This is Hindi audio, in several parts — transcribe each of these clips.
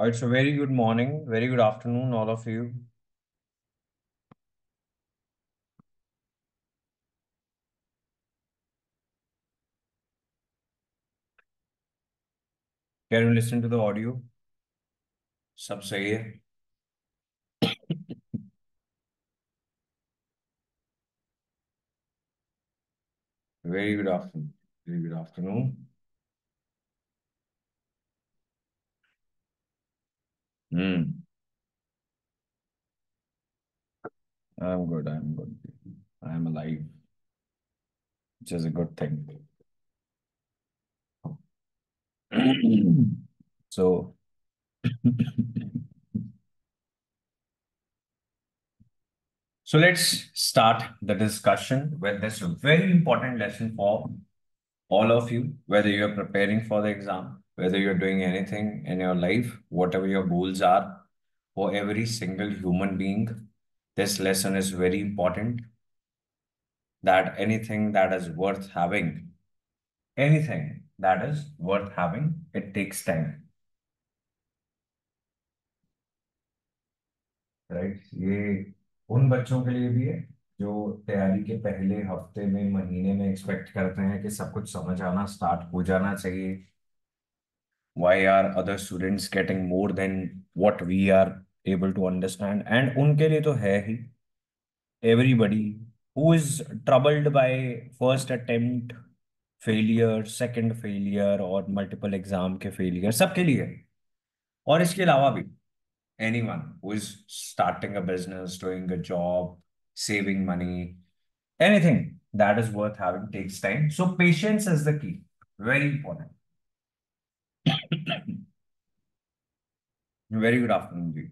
Uh, It's a very good morning, very good afternoon, all of you. Can you listen to the audio? सब सही है Very good afternoon. Very good afternoon. Hmm. I'm good. I'm good. I'm alive, which is a good thing. So, so let's start the discussion with this very important lesson for all of you, whether you're preparing for the exam, whether you're doing anything in your life, whatever your goals are, for every single human being, this lesson is very important. That anything that is worth having, anything that is worth having, it takes time. Right ये उन बच्चों के लिए भी है जो तैयारी के पहले हफ़्ते में महीने में एक्सपेक्ट करते हैं कि सब कुछ समझ आना स्टार्ट हो जाना चाहिए why are other students getting more than what we are able to understand and उनके लिए तो है ही everybody who is troubled by first attempt failure second failure और multiple exam के failure सबके लिए है और इसके अलावा भी anyone who is starting a business, doing a job, saving money, anything that is worth having takes time. So patience is the key. Very important. Very good afternoon ji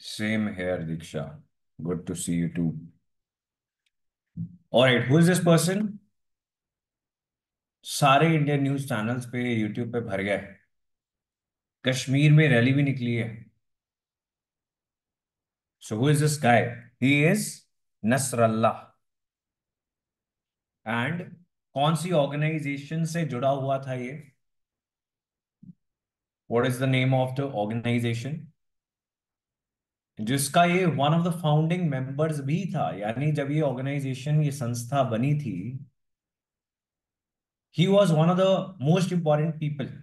same here, Diksha good to see you. All right, who is this person? सारे इंडियन न्यूज़ चैनल्स पे यूट्यूब पे भर गए। कश्मीर में रैली भी निकली है। So who is this guy he is Nasrallah and कौन सी ऑर्गेनाइजेशन से जुड़ा हुआ था ये? What is the name of the organization जिसका ये one of the founding members भी था, यानी जब ये ऑर्गेनाइजेशन ये संस्था बनी थी he was one of the most important people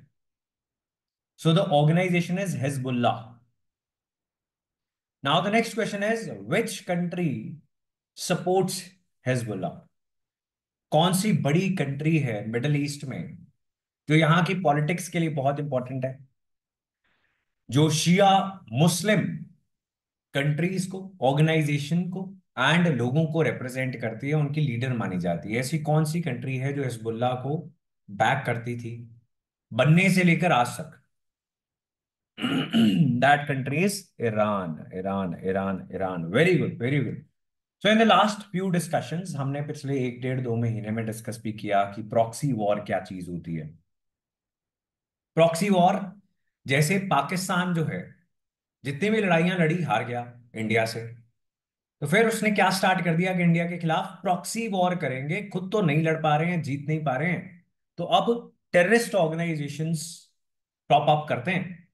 So the organization is Hezbollah. Now the next question is, which country supports Hezbollah? कौन सी बड़ी कंट्री है मिडल ईस्ट में, जो यहाँ की पॉलिटिक्स के लिए बहुत इंपॉर्टेंट है जो शिया मुस्लिम कंट्रीज़ को ऑर्गेनाइजेशन को एंड लोगों को रिप्रेजेंट करती है उनकी लीडर मानी जाती है ऐसी कौन सी कंट्री है जो हिजबुल्ला को बैक करती थी बनने से लेकर आज तक that country is Iran, Iran, Iran, Iran. Very good, very good. So in the last few discussions हमने पिछले एक डेढ़ दो महीने में डिस्कस भी किया कि प्रॉक्सी वॉर क्या चीज़ होती है प्रॉक्सी वॉर जैसे पाकिस्तान जो है, जितनी भी लड़ाइयाँ लड़ी, हार गया इंडिया से तो फिर उसने क्या स्टार्ट कर दिया कि इंडिया के खिलाफ प्रॉक्सी वॉर करेंगे। खुद तो नहीं लड़ पा रहे हैं, जीत नहीं पा रहे हैं। तो अब टेररिस्ट ऑर्गेनाइजेशंस टॉप अप करते हैं।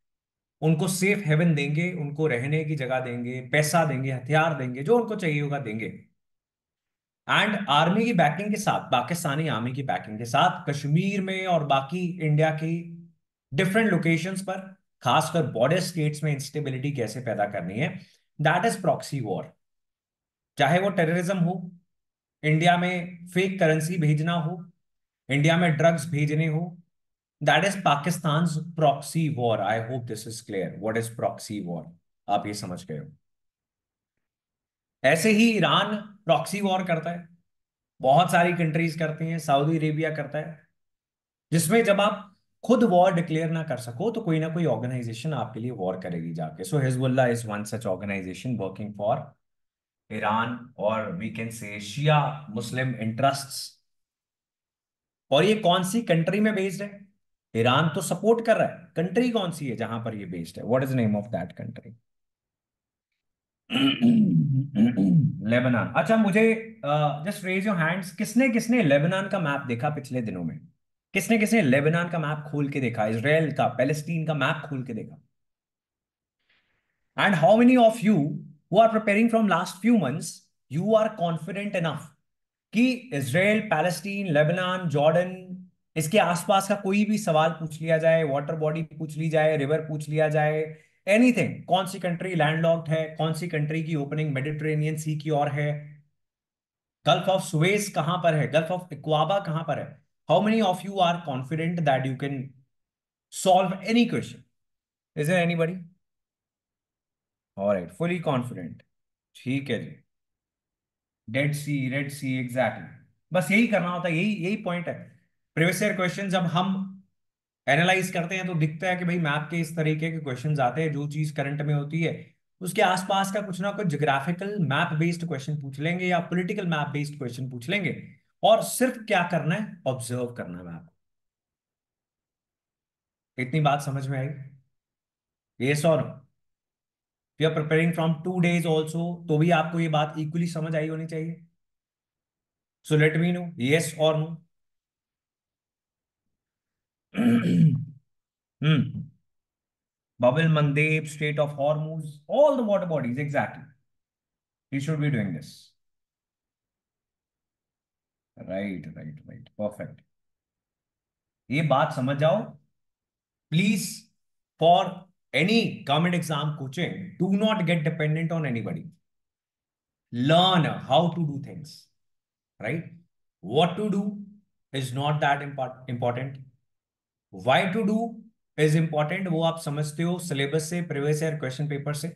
उनको सेफ़ हेवन देंगे, उनको रहने की जगह देंगे, पैसा देंगे, हथियार देंगे, जो उनको चाहिए होगा देंगे। एंड आर्मी की बैकिंग के साथ, पाकिस्तानी आर्मी की बैकिंग के साथ, कश्मीर में और बाकी इंडिया की डिफरेंट लोकेशंस पर, खासकर बॉर्डर स्टेट्स में इंस्टेबिलिटी कैसे पैदा करनी है दैट इज़ प्रॉक्सी वॉर चाहे वो टेररिज्म हो इंडिया में फेक करेंसी भेजना हो इंडिया में ड्रग्स भेजने हो that is Pakistan proxy war I hope this is clear what is proxy war आप ये समझ गए हो। ऐसे ही ईरान प्रॉक्सी वॉर करता है। बहुत सारी कंट्रीज़ करती हैं सऊदी अरेबिया करता है, जिसमें जब आप खुद वॉर डिक्लेयर ना कर सको तो कोई ना कोई ऑर्गेनाइजेशन आपके लिए वॉर करेगी जाके। So Hezbollah is one such organization working for Iran और we can say Shia Muslim interests और ये कौन सी कंट्री में बेस्ड है? ईरान तो सपोर्ट कर रहा है। कंट्री कौन सी है जहाँ पर ये बेस्ड है? What is name of that country Lebanon अच्छा मुझे जस्ट रेज योर हैंड्स किसने किसने लेबनान का मैप देखा पिछले दिनों में? किसने किसने लेबनान का मैप खोल के देखा इसराइल का, पैलेस्टीन का मैप खोल के देखा? And how many of you who are preparing from last few months you are confident enough कि इसराइल पैलेस्टीन, लेबनान, जॉर्डन, इसके आसपास का कोई भी सवाल पूछ लिया जाए वाटर बॉडी पूछ ली जाए रिवर पूछ लिया जाए एनीथिंग कौन सी कंट्री लैंडलॉक्ड है, कौन सी कंट्री की ओपनिंग मेडिटेरेनियन सी की ओर है गल्फ ऑफ़ सुवेज कहाँ पर है गल्फ ऑफ़ इक्वाबा कहाँ पर है? How many of you are confident that you can solve any question is there anybody alright fully confident ठीक है जी. Dead sea red sea exactly बस यही करना होता है, यही यही पॉइंट है. प्रीवियस क्वेश्चन जब हम एनालाइज करते हैं तो दिखता है कि भाई मैप के इस तरीके के क्वेश्चंस आते हैं, जो चीज़ करंट में होती है, उसके आसपास का कुछ ना कुछ जोग्राफिकल मैप बेस्ड क्वेश्चन पूछ लेंगे या पॉलिटिकल मैप बेस्ड क्वेश्चन पूछ लेंगे. और सिर्फ़ क्या करना है? ऑब्ज़र्व करना है आपको इतनी बात समझ में आई? ये so you are preparing from two days also तो भी आपको ये बात इक्वली समझ आई होनी चाहिए। So let me know yes और no hmm Babel Mandeb, Strait of Hormuz, all the water bodies, should be doing this. Right, right right perfect ये बात समझ जाओ। Please for any government exam coaching do not get dependent on anybody learn how to do things right? What to do is not that important. Why to do is important वो आप समझते हो सिलेबस से प्रीवियस ईयर क्वेश्चन पेपर से.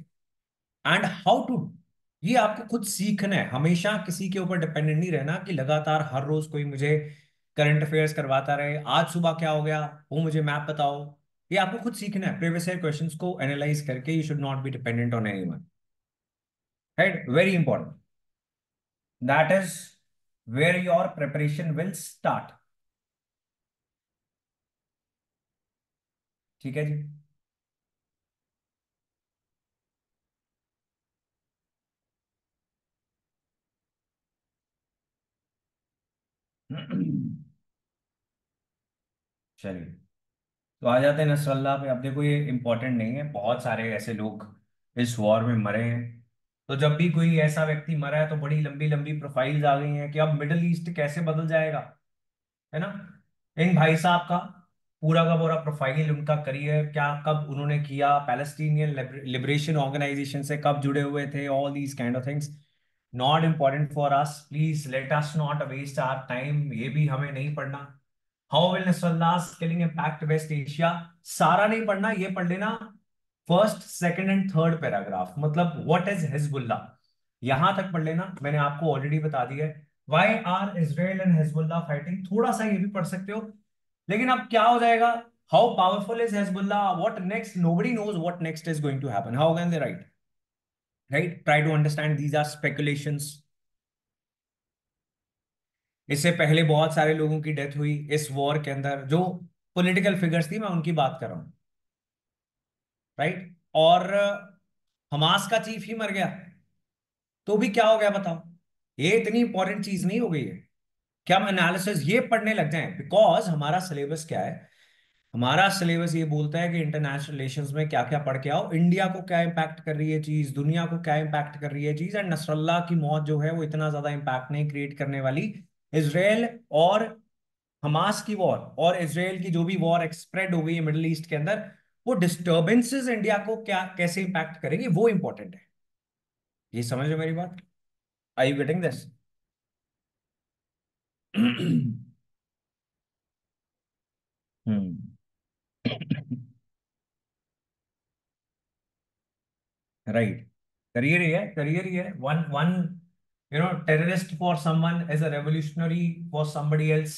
एंड हाउ टू ये आपको खुद सीखना है। हमेशा किसी के ऊपर डिपेंडेंट नहीं रहना कि लगातार हर रोज कोई मुझे करंट अफेयर्स करवाता रहे, आज सुबह क्या हो गया, वो मुझे मैप बताओ। ये आपको खुद सीखना है। प्रीवियस ईयर क्वेश्चंस को एनालाइज करके you should not be dependent on anyone right very important that is where your preparation will start ठीक है जी? चलिए तो आ जाते हैं नसरल्ला पे। अब देखो, ये इंपॉर्टेंट नहीं है। बहुत सारे ऐसे लोग इस वॉर में मरे हैं। तो जब भी कोई ऐसा व्यक्ति मरा है तो बड़ी लंबी लंबी प्रोफाइल्स आ गई हैं कि अब मिडल ईस्ट कैसे बदल जाएगा, है ना? इन भाई साहब का पूरा का पूरा प्रोफ़ाइल उनका करियर क्या, कब उन्होंने किया? पैलेस्टीनियन लिबरेशन ऑर्गेनाइजेशन से कब जुड़े हुए थे? All these kind of things not important for us please let us not waste our time ये भी हमें नहीं पढ़ना। How will killing impact West Asia सारा नहीं पढ़ना, ये पढ़ लेना। First second and third paragraph मतलब व्हाट इज़ हिजबुल्ला यहाँ तक पढ़ लेना। मैंने आपको ऑलरेडी बता दिया है। Why are Israel and Hezbollah fighting थोड़ा सा ये भी पढ़ सकते हो। लेकिन अब क्या हो जाएगा? How powerful is Hezbollah what next nobody knows what next is going to happen how can they right right try to understand these are speculations इससे पहले बहुत सारे लोगों की डेथ हुई इस वॉर के अंदर, जो पॉलिटिकल फिगर्स थी, मैं उनकी बात कर रहा हूँ। राइट और हमास का चीफ ही मर गया। तो भी क्या हो गया बताओ? ये इतनी इंपॉर्टेंट चीज़ नहीं हो गई है। क्या हम एनालिसिस ये पढ़ने लग जाएँ? बिकॉज़ हमारा सिलेबस क्या है? हमारा सिलेबस ये बोलता है कि इंटरनेशनल रिलेशंस में क्या क्या पढ़ के आओ इंडिया को क्या इम्पैक्ट कर रही है चीज़, दुनिया को क्या इंपैक्ट कर रही है चीज़ एंड नसरल्ला की मौत जो है वो इतना ज़्यादा इंपैक्ट नहीं क्रिएट करने वाली। इसराइल और हमास की वॉर और इसराइल की जो भी वॉर एक्सप्रेड हो गई है मिडिल ईस्ट के अंदर, वो डिस्टर्बेंसेस इंडिया को क्या, कैसे इंपैक्ट करेंगे, वो इंपॉर्टेंट है। ये समझ लो मेरी बात? I you getting this hmm. Right career ही है करियर ही है one one you know terrorist for someone is a revolutionary for somebody else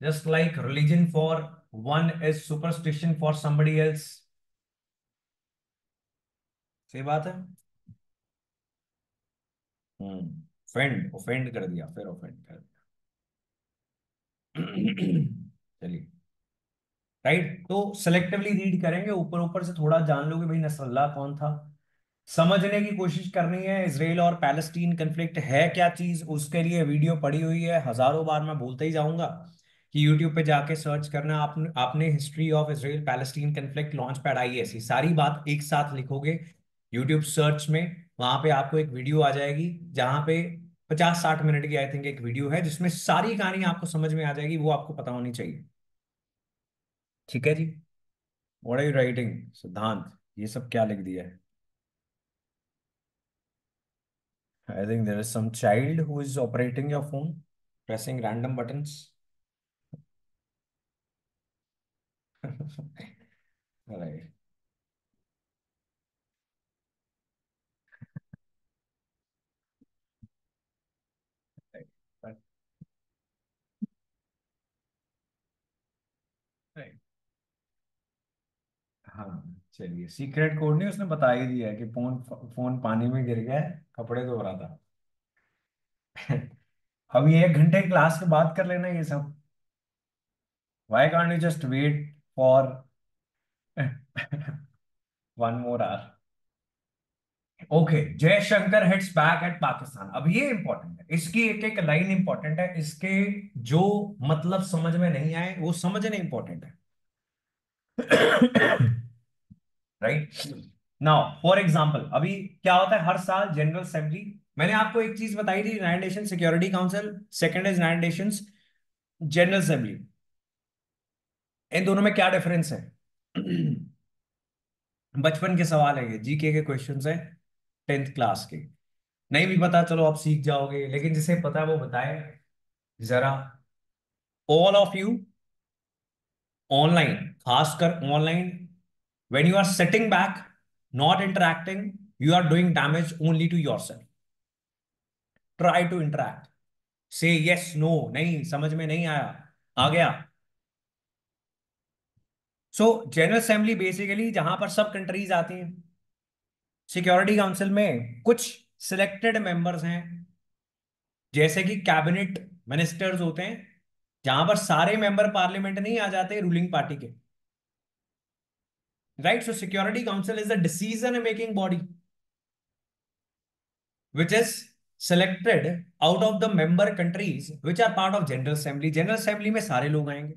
just like religion for one is superstition for somebody else. सही बात है? हम्म ऑफेंड ऑफेंड कर दिया, फिर ऑफेंड कर दिया। चलिए। राइट तो सेलेक्टिवली रीड करेंगे, ऊपर ऊपर से थोड़ा जान लोगे, भाई नसरल्ला कौन था? समझने की कोशिश करनी है, इसराइल और पैलेस्टीन कन्फ्लिक्ट है क्या चीज़? उसके लिए वीडियो पड़ी हुई है, हज़ारों बार मैं बोलते ही जाऊँगा कि यूट्यूब पे जाके सर्च करना। आपने आपने history of Israel Palestine conflict launch pad आई ऐसी सारी बात एक साथ लिखोगे यूट्यूब सर्च में, वहाँ पे आपको एक वीडियो आ जाएगी, जहाँ पे पचास साठ मिनट की आई थिंक एक वीडियो है, जिसमें सारी कहानी आपको समझ में आ जाएगी, वो आपको पता होनी चाहिए। ठीक है जी। व्हाट आर यू राइटिंग सिद्धांत, ये सब क्या लिख दिया है? I think there is some child who is operating your phone pressing random button right हाँ चलिए। सीक्रेट कोड नहीं, उसने बता ही दिया है कि फ़ोन फ़ोन पानी में गिर गया है कपड़े धो रहा था। अभी एक घंटे क्लास के बाद कर लेना ये सब। Why can't you just wait for one more hour okay Jaishankar hits back at Pakistan अब ये इंपॉर्टेंट है। इसकी एक एक लाइन इंपॉर्टेंट है। इसके जो मतलब समझ में नहीं आए, वो समझने इंपॉर्टेंट है। राइट नाउ फॉर एग्ज़ाम्पल अभी क्या होता है? हर साल जनरल असेंबली मैंने आपको एक चीज़ बताई थी united nation security council second is united nations general assembly इन दोनों में क्या डिफरेंस है? बचपन के सवाल है ये जीके के क्वेश्चंस है टेंथ क्लास के। नहीं भी पता, चलो आप सीख जाओगे, लेकिन जिसे पता है वो बताए जरा। ऑल ऑफ़ यू ऑनलाइन खासकर online when you are sitting back, not interacting, you are doing damage only to yourself. Try to interact. Say yes, no, नहीं, समझ में नहीं आया, आ गया. सो जनरल असेंबली बेसिकली जहाँ पर सब कंट्रीज़ आती हैं. सिक्योरिटी काउंसिल में कुछ सिलेक्टेड मेंबर्स हैं. जैसे कि कैबिनेट मिनिस्टर्स होते हैं, जहाँ पर सारे मेंबर पार्लियामेंट नहीं आ जाते रूलिंग पार्टी के. Right so security council is the decision making body which is selected out of the member countries which are part of general assembly general assembly में सारे लोग आएँगे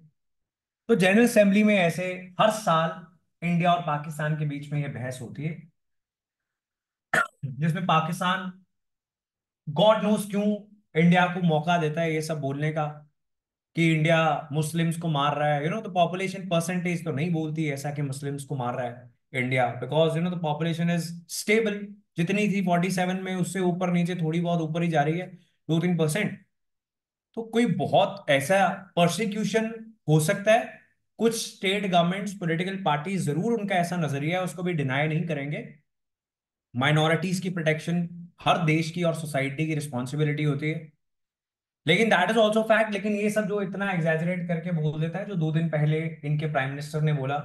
तो जनरल असेंबली में ऐसे हर साल इंडिया और पाकिस्तान के बीच में ये बहस होती है जिसमें पाकिस्तान गॉड नोस क्यों इंडिया को मौका देता है ये सब बोलने का कि इंडिया मुस्लिम्स को मार रहा है। You know the population percentage तो नहीं बोलती ऐसा कि मुस्लिम्स को मार रहा है India because you know the population is stable जितनी थी 47 में, उससे ऊपर नीचे थोड़ी बहुत ऊपर ही जा रही है दो तीन परसेंट तो कोई बहुत ऐसा परसिक्यूशन हो सकता है। कुछ स्टेट गवर्नमेंट्स पॉलिटिकल पार्टी ज़रूर उनका ऐसा नज़रिया है, उसको भी डिनाई नहीं करेंगे। माइनॉरिटीज की प्रोटेक्शन हर देश की और सोसाइटी की रिस्पॉन्सिबिलिटी होती है। लेकिन दैट इज़ ऑल्सो फैक्ट लेकिन ये सब जो इतना एग्जैजरेट करके बोल देता है, जो दो दिन पहले इनके प्राइम मिनिस्टर ने बोला,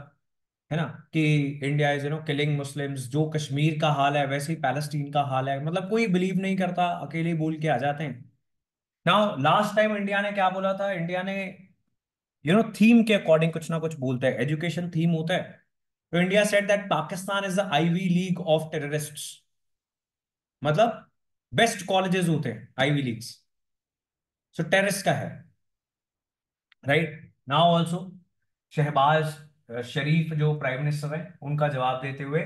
है ना, कि India is you know killing Muslims जो कश्मीर का हाल है, वैसे ही पैलेस्टीन का हाल है। मतलब कोई बिलीव नहीं करता, अकेले बोल के आ जाते हैं। नाउ लास्ट टाइम इंडिया ने क्या बोला था? इंडिया ने यू नो थीम के अकॉर्डिंग कुछ ना कुछ बोलते है। एजुकेशन थीम होता है। तो India set that Pakistan is the Ivy League of terrorist मतलब बेस्ट कॉलेजेस होते हैं आईवी लीग्स सो टेरिस का है right now also Shahbaz Sharif जो प्राइम मिनिस्टर है, उनका जवाब देते हुए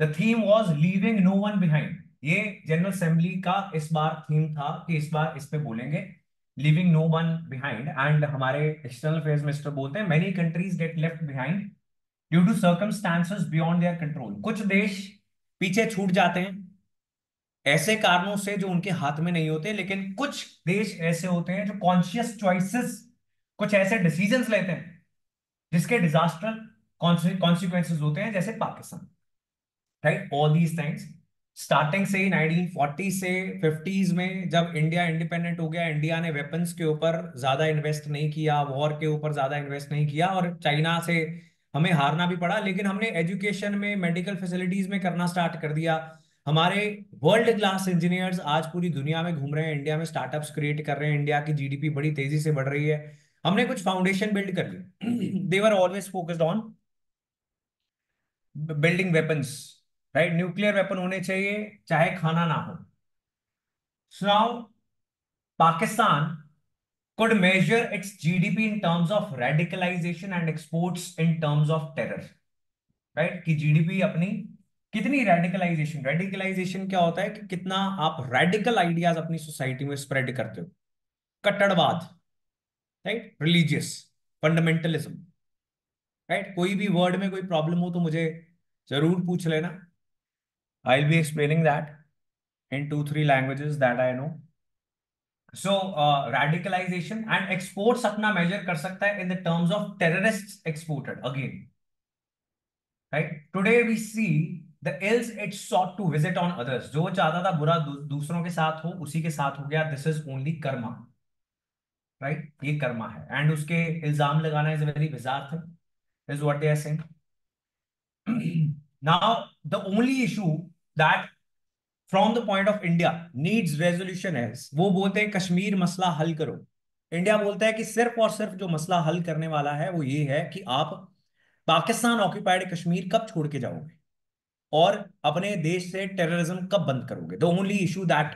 the theme was leaving no one behind ये जनरल असेंबली का इस बार थीम था कि इस बार इस पे बोलेंगे living no one behind and हमारे एक्सटर्नल अफेयर्स मिनिस्टर बोलते हैं many countries get left behind due to circumstances beyond their control कुछ देश पीछे छूट जाते हैं ऐसे कारणों से जो उनके हाथ में नहीं होते, लेकिन कुछ देश ऐसे होते हैं जो कॉन्शियस चॉइसेस कुछ ऐसे डिसीज़न लेते हैं, जिसके डिजास्टर कॉन्सिक्वेंसेस होते हैं, जैसे Pakistan right all these things starting से ही 1940 से 50s में जब इंडिया इंडिपेंडेंट हो गया इंडिया ने वेपन्स के ऊपर ज़्यादा इन्वेस्ट नहीं किया वॉर के ऊपर ज़्यादा इन्वेस्ट नहीं किया और चाइना से हमें हारना भी पड़ा, लेकिन हमने एजुकेशन में मेडिकल फैसिलिटीज़ में करना स्टार्ट कर दिया। हमारे वर्ल्ड क्लास इंजीनियर्स आज पूरी दुनिया में घूम रहे हैं इंडिया में स्टार्टअप्स क्रिएट कर रहे हैं इंडिया की जीडीपी बड़ी तेज़ी से बढ़ रही है। हमने कुछ फाउंडेशन बिल्ड कर ली they were always focused on building weapons right nuclear weapon होने चाहिए, चाहे खाना ना हो। सुनाओ Pakistan could measure its GDP in terms of radicalization and exports in terms of terror. Right कि जीडीपी अपनी कितनी रेडिकलाइजेशन रेडिकलाइजेशन क्या होता है कि कितना आप रेडिकल आइडियाज़ अपनी सोसाइटी में स्प्रेड करते हो? कट्टरवाद राइट रिलीजियस फंडामेंटलिज्म राइट कोई भी वर्ड में कोई प्रॉब्लम हो तो मुझे ज़रूर पूछ लेना। I will be explaining that in two three languages that I know so radicalization and exports अपना मेजर कर सकता है in the terms of terrorist exported again right today we see the ills it sought to visit on others जो चाहता था बुरा दू, दूसरों के साथ हो उसी के साथ हो गया। This is only karma right ये कर्मा है। एंड उसके इल्ज़ाम लगाना is very bizarre thing is what they are saying now the only issue that from the point of India needs resolution as वो बोलते हैं कश्मीर मसला हल करो। इंडिया बोलता है कि सिर्फ़ और सिर्फ़ जो मसला हल करने वाला है वो ये है कि आप पाकिस्तान ऑक्यूपाइड कश्मीर कब छोड़ के जाओगे? और अपने देश से टेररिज्म कब बंद करोगे? The only issue that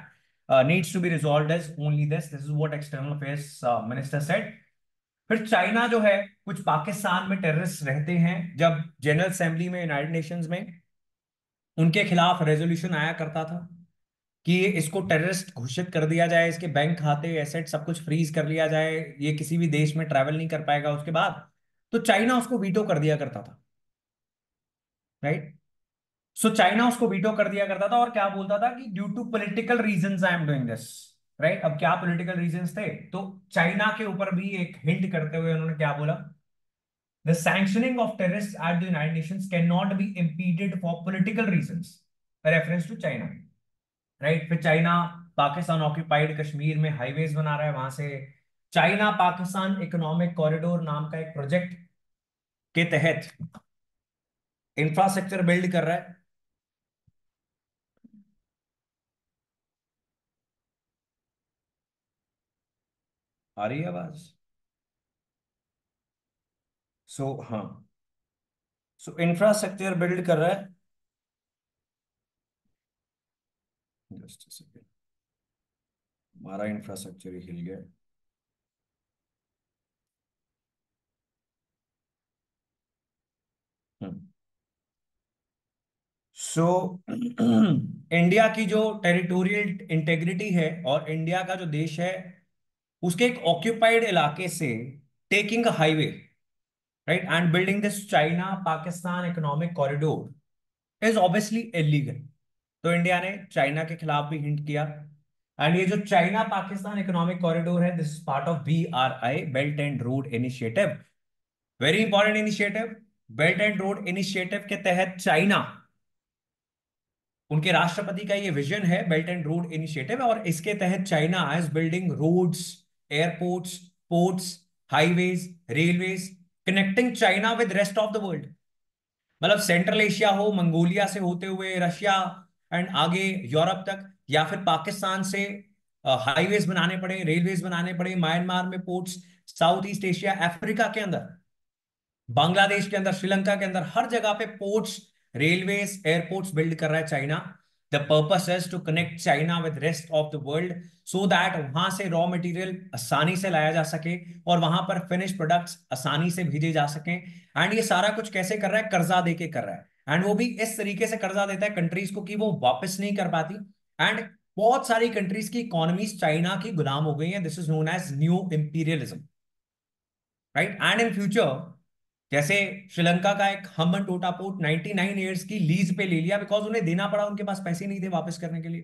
needs to be resolve is only this this is what external affairs minister said फिर चाइना जो है, कुछ पाकिस्तान में टेररिस्ट रहते हैं, जब जनरल असेंबली में यूनाइटेड नेशंस में, उनके खिलाफ रेजोल्यूशन आया करता था कि इसको टेररिस्ट घोषित कर दिया जाए, इसके बैंक खाते एसेट सब कुछ फ्रीज कर लिया जाए, ये किसी भी देश में ट्रैवल नहीं कर पाएगा। उसके बाद तो चाइना उसको वीटो कर दिया करता था। राइट सो so, चाइना उसको वीटो कर दिया करता था और क्या बोलता था कि due to political reason I am doing this right अब क्या पोलिटिकल रीजन थे तो चाइना के ऊपर भी एक हिंट करते हुए उन्होंने क्या बोला The sanctioning of terrorists at the United Nations cannot be impeded for political reasons. A reference to China. Right? फिर चाइना पाकिस्तान ऑक्यूपाइड कश्मीर में हाईवेज बना रहा है वहाँ से चाइना पाकिस्तान इकोनॉमिक कॉरिडोर नाम का एक प्रोजेक्ट के तहत इंफ्रास्ट्रक्चर बिल्ड कर रहा है आ रही है आवाज़? सो so, हाँ। सो इंफ्रास्ट्रक्चर बिल्ड कर रहा है। जस्ट हमारा इंफ्रास्ट्रक्चर ही हिल गया। सो so, इंडिया की जो टेरिटोरियल इंटेग्रिटी है और इंडिया का जो देश है उसके एक ऑक्यूपाइड इलाके से taking a highway right and building this china, pakistan economic corridor is obviously illegal. तो इंडिया ने चाइना के खिलाफ भी हिंट किया। एंड ये जो चाइना पाकिस्तान इकोनॉमिक कॉरिडोर है this part of B R I belt and road initiative very important initiative belt and road initiative के तहत चाइना उनके राष्ट्रपति का ये विजन है बेल्ट एंड रोड इनिशिएटिव और इसके तहत China is building roads airports ports highways railways connecting China with rest of the world मतलब सेंट्रल एशिया हो मंगोलिया से होते हुए रशिया एंड आगे यूरोप तक, या फिर पाकिस्तान से हाईवेज बनाने पड़े रेलवेज बनाने पड़े म्यांमार में ports south east Asia Africa के अंदर बांग्लादेश के अंदर श्रीलंका के अंदर, हर जगह पे पोर्ट्स रेलवेज एयरपोर्ट्स बिल्ड कर रहा है China the purpose is to connect China with rest of the world so that वहाँ से रॉ मटेरियल आसानी से लाया जा सके और वहाँ पर फिनिश प्रोडक्ट्स आसानी से भेजे जा सके। एंड ये सारा कुछ कैसे कर रहा है? कर्जा देके कर रहा है। एंड वो भी इस तरीके से कर्जा देता है कंट्रीज़ को कि वो वापस नहीं कर पाती। एंड बहुत सारी कंट्रीज़ की इकोनॉमीज चाइना की गुलाम हो गई है। This is known as new imperialism right and in future जैसे श्रीलंका का एक हमन टोटा पोर्ट 99 इयर्स की लीज पे ले लिया बिकॉज़ उन्हें देना पड़ा, उनके पास पैसे नहीं थे वापस करने के लिए।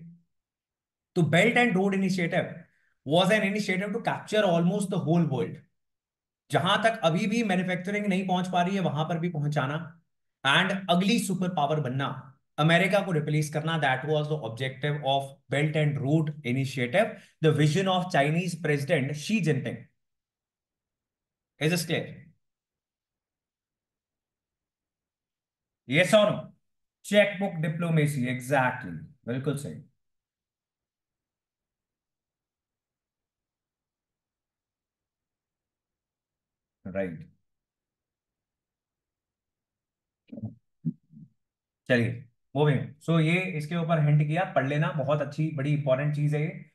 तो belt and road initiative was an initiative to capture almost the whole world जहाँ तक अभी भी मैन्युफैक्चरिंग नहीं पहुँच पा रही है, वहाँ पर भी पहुंचाना। एंड अगली सुपर पावर बनना, अमेरिका को रिप्लेस करना that was the objective of belt and road initiative the vision of Chinese president Xi Jinping is it clear yes और चेकबुक डिप्लोमेसी एग्जैक्टली बिल्कुल सही। राइट चलिए मूविंग सो ये इसके ऊपर हिंट किया, पढ़ लेना। बहुत अच्छी, बड़ी इंपॉर्टेंट चीज़ है ये।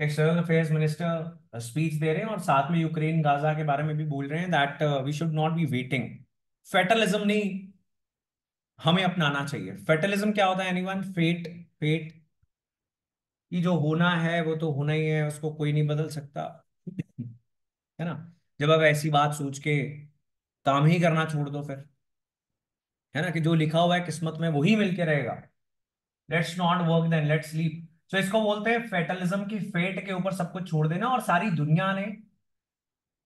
एक्सटर्नल अफेयर्स मिनिस्टर स्पीच दे रहे हैं और साथ में यूक्रेन गाजा के बारे में भी बोल रहे हैं that we should not be waiting fatalism नहीं हमें अपनाना चाहिए। फेटलिज्म क्या होता है एनीवन फेट फेट कि जो होना है, वो तो होना ही है, उसको कोई नहीं बदल सकता। है ना? जब आप ऐसी बात सोच के काम ही करना छोड़ दो फिर। है ना? कि जो लिखा हुआ है किस्मत में, वही मिलके रहेगा। Let's not work then let's sleep so इसको बोलते हैं फेटलिज्म की फेट के ऊपर सब कुछ छोड़ देना और सारी दुनिया ने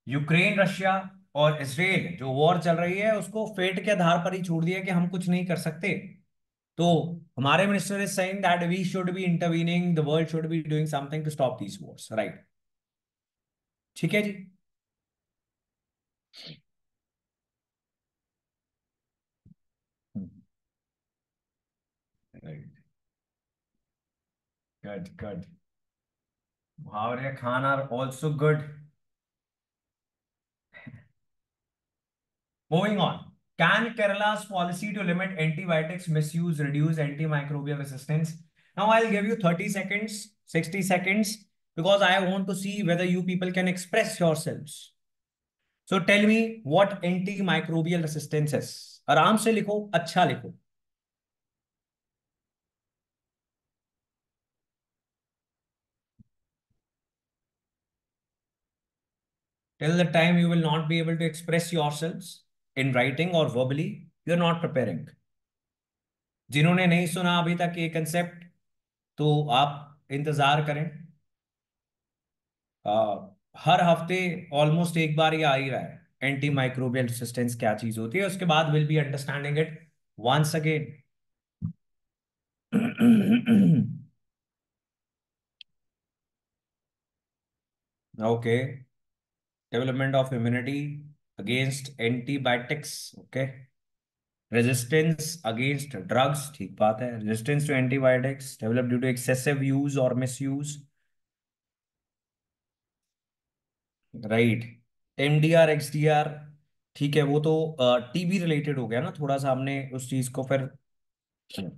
यूक्रेन रशिया और इसराइल जो वॉर चल रही है, उसको फेट के आधार पर ही छोड़ दिया कि हम कुछ नहीं कर सकते। तो हमारे minister is saying that we should be intervening the world should be doing something to stop these wars right ठीक है जी? गुड गुड मुहावरे Khan are also Good moving on Can Kerala's policy to limit antibiotics misuse reduce antimicrobial resistance? Now I'll give you 30 seconds, 60 seconds, because I want to see whether you people can express yourselves. So tell me what antimicrobial resistance is. आराम से लिखो अच्छा लिखो till the time you will not be able to express yourselves In और verbally you are not preparing. जिन्होंने नहीं सुना अभी तक ये कंसेप्ट तो आप इंतज़ार करें। आ, हर हफ़्ते ऑलमोस्ट एक बार ये आ ही रहा है। एंटी माइक्रोबियल रेसिस्टेंस क्या चीज़ होती है उसके बाद will be understanding it once again okay development of immunity. Against antibiotics okay resistance against drugs ठीक बात है resistance to antibiotics developed due to excessive use or misuse right MDR XDR ठीक है वो तो टीबी रिलेटेड हो गया ना थोड़ा सा हमने उस चीज़ को फिर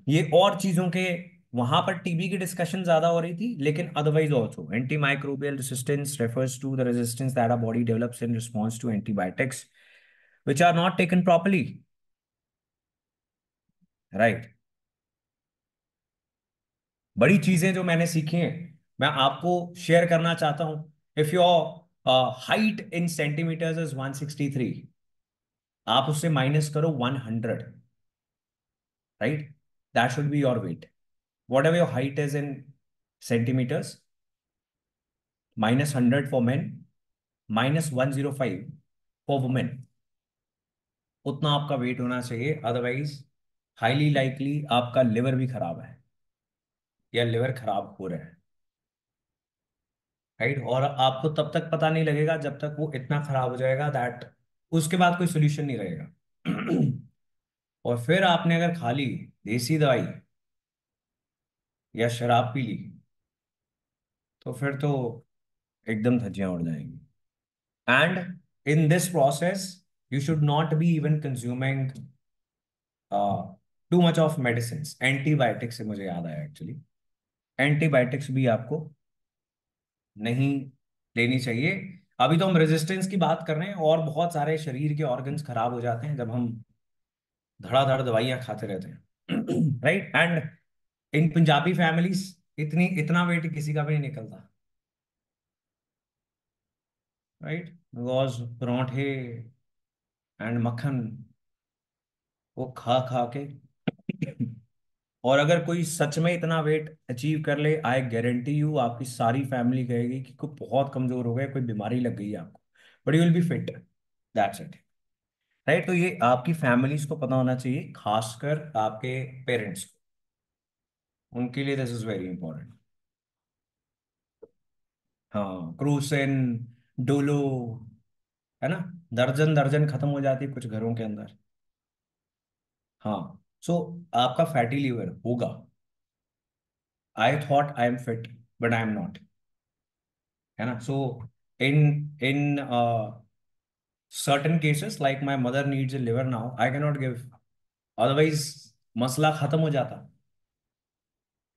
ये और चीज़ों के वहाँ पर टीबी की डिस्कशन ज़्यादा हो रही थी, लेकिन otherwise also anti microbial resistance refers to the resistance that our body develops in response to antibiotics which are not taken properly right बड़ी चीज़ें जो मैंने सीखी हैं, मैं आपको शेयर करना चाहता हूँ। If your height in centimeters is 163 आप उससे माइनस करो 100 right that should be your weight whatever your height is in centimeters, minus 100 for men, minus 105 for women. उतना आपका वेट होना चाहिए। अदरवाइज़ हाईली लाइकली आपका लिवर भी खराब है या लिवर खराब हो रहा है। राइट और आपको तब तक पता नहीं लगेगा जब तक वो इतना खराब हो जाएगा दैट उसके बाद कोई सोल्यूशन नहीं रहेगा। और फिर आपने अगर खाली देसी दवाई या शराब पी ली तो फिर तो एकदम धज्जियाँ उड़ जाएँगी। And in this process you should not be even consuming too much of medicine antibiotics से मुझे याद आया एक्चुअली एंटीबायोटिक्स भी आपको नहीं लेनी चाहिए। अभी तो हम रेजिस्टेंस की बात कर रहे हैं और बहुत सारे शरीर के ऑर्गन्स खराब हो जाते हैं जब हम धड़ाधड़ दवाइयाँ खाते रहते हैं। Right and in Punjabi families इतनी, इतना वेट किसी का भी नहीं निकलता। राइट बिकॉज़ परोठे एंड मक्खन, वो खा खा के। और अगर कोई सच में इतना वेट अचीव कर ले आई गारंटी यू आपकी सारी फैमिली कहेगी कि कोई बहुत कमज़ोर हो गया, कोई बीमारी लग गई है आपको। But you will be fit that's it right तो ये आपकी फैमिलीज़ को पता होना चाहिए, खासकर आपके पेरेंट्स को। उनके लिए दिस इज़ वेरी इंपॉर्टेंट हाँ क्रूसिन डोलो है ना? दर्जन दर्जन खत्म हो जाती है कुछ घरों के अंदर। हाँ सो so, आपका फैटी लीवर होगा। I thought I am fit but I am not है ना? So in in certain cases like my mother needs liver now I can not give otherwise मसला खत्म हो जाता।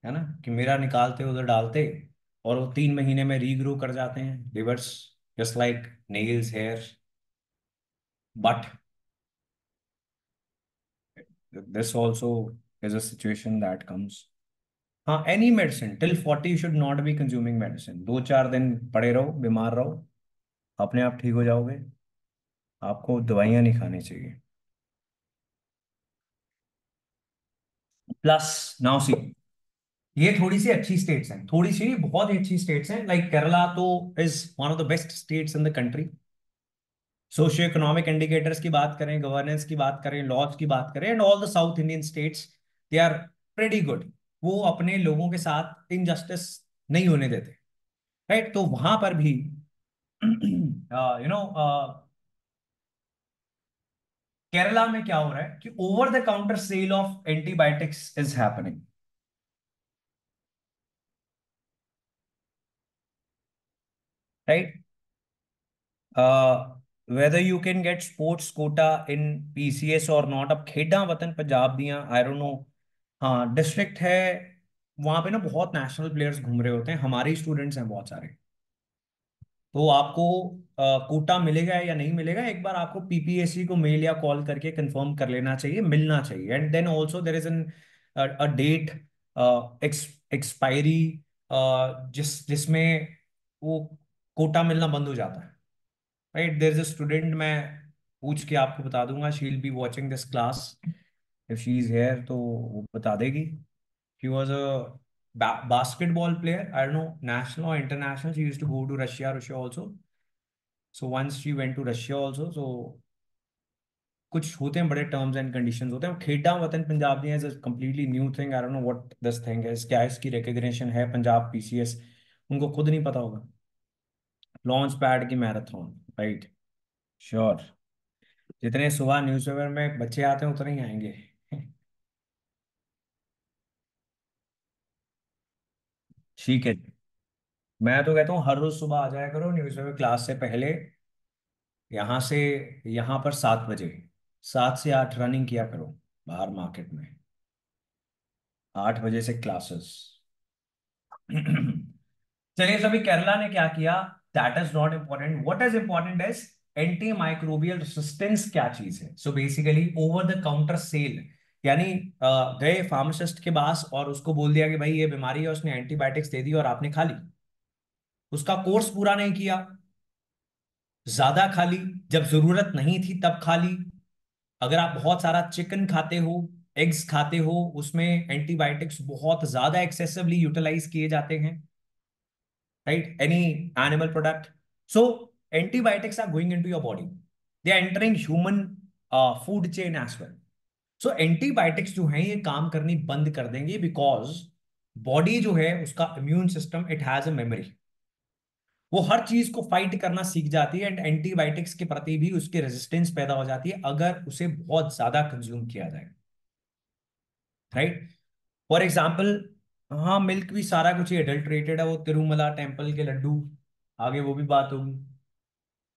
है ना, कि मेरा निकालते, उधर डालते और वो तीन महीने में रीग्रो कर जाते हैं reverse just like nails hair but this also is a situation that comes हाँ any medicine till forty you should not be consuming medicine दो चार दिन पड़े रहो, बीमार रहो, अपने आप ठीक हो जाओगे। आपको दवाइयाँ नहीं खानी चाहिए। प्लस नाउ सी ये थोड़ी सी अच्छी स्टेट्स हैं। थोड़ी सी बहुत ही अच्छी स्टेट्स हैं। लाइक केरला तो is one of the best states in the country socio economic indicators की बात करें गवर्नेंस की बात करें लॉज की बात करें and all the south Indian states they are pretty good वो अपने लोगों के साथ इनजस्टिस नहीं होने देते। Right right? तो वहाँ पर भी यू नो केरला में क्या हो रहा है कि over the counter sale of antibiotics is happening right whether you can get sports quota in PCS or not, अब खेडा वतन पंजाब दियाँ आई डोंट नो हाँ डिस्ट्रिक्ट है, वहाँ पे ना बहुत नेशनल प्लेयर्स घूम रहे होते हैं, हमारे स्टूडेंट्स हैं बहुत सारे। तो आपको कोटा मिलेगा या नहीं मिलेगा, एक बार आपको पीपीएससी को मेल या कॉल करके कंफर्म कर लेना चाहिए, मिलना चाहिए। And then also there is an a date expiry जिस, जिसमें वो कोटा मिलना बंद हो जाता है। Right there is a student मैं पूछ के आपको बता दूँगा she will be watching this class if she is here तो वो बता देगी। She was a player. I don't know, national or international, she used to go to russia russia also. So once she went to russia also, so कुछ होते हैं, बड़े टर्म्स एंड कंडीशंस होते हैं। Kheda Watan Punjab is a completely new thing I know what this thing क्या इसकी रिकॉग्निशन है, पंजाब पीसीएस उनको खुद नहीं पता होगा। लॉन्च पैड की मैराथन राइट श्योर जितने सुबह न्यूज़पेपर में बच्चे आते हैं, उतने ही आएँगे। ठीक है। मैं तो कहता हूँ, हर रोज सुबह आ जाया करो न्यूज़पेपर क्लास से पहले। यहाँ से, यहाँ पर सात बजे। सात से आठ रनिंग किया करो, बाहर मार्केट में। आठ बजे से क्लासेस चलिए, सभी केरला ने क्या किया? That is not important what is important is anti microbial resistance क्या चीज़ है? So basically over the counter sale यानी गए फार्मासिस्ट के पास और उसको बोल दिया कि भाई ये बीमारी है, उसने एंटीबायोटिक्स दे दी और आपने खा ली। उसका कोर्स पूरा नहीं किया। ज़्यादा खा ली, जब ज़रूरत नहीं थी तब खा ली। अगर आप बहुत सारा चिकन खाते हो एग्स खाते हो, उसमें एंटीबायोटिक्स बहुत ज़्यादा एक्सेसिवली यूटिलाइज किए जाते हैं। Right? Any animal product. So antibiotics are going into your body. They are entering human uh, food chain as well. So, antibiotics जो है ये काम करनी बंद कर देंगे बिकॉज़ बॉडी जो है उसका immune system it has a memory वो हर चीज़ को फाइट करना सीख जाती है एंड एंटीबायोटिक्स के प्रति भी उसकी रेजिस्टेंस पैदा हो जाती है अगर उसे बहुत ज़्यादा कंज्यूम किया जाए. राइट फॉर एग्ज़ाम्पल हाँ मिल्क भी सारा कुछ ही एडल्ट्रेटेड है, वो तिरुमला टेंपल के लड्डू, आगे वो भी बात होगी।